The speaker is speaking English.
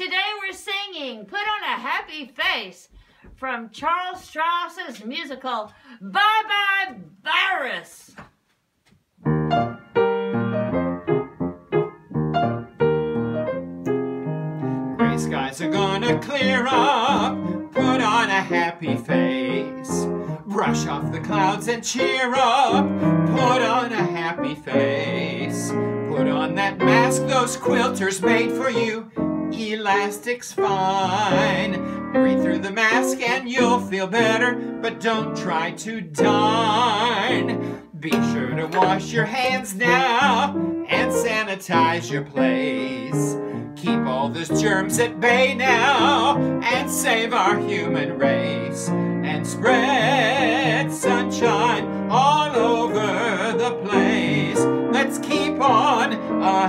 Today we're singing Put on a Happy Face from Charles Strouse's musical Bye Bye Virus. Gray skies are gonna clear up. Put on a happy face. Brush off the clouds and cheer up. Put on a happy face. Put on that mask those quilters made for you. Elastic's fine. Breathe through the mask and you'll feel better, but don't try to dine. Be sure to wash your hands now and sanitize your place. Keep all those germs at bay now and save our human race. And spread sunshine all over the place. Let's keep on a